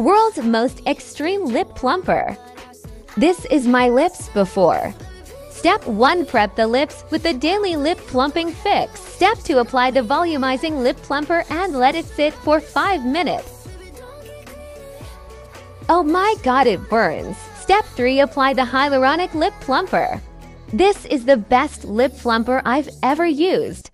World's most extreme lip plumper. This is my lips before. Step 1 Prep the lips with the Daily Lip Plumping Fix. Step 2 Apply the volumizing lip plumper and let it sit for 5 minutes. Oh my god, it burns. Step 3 Apply the Hyaluronic Lip Plumper. This is the best lip plumper I've ever used.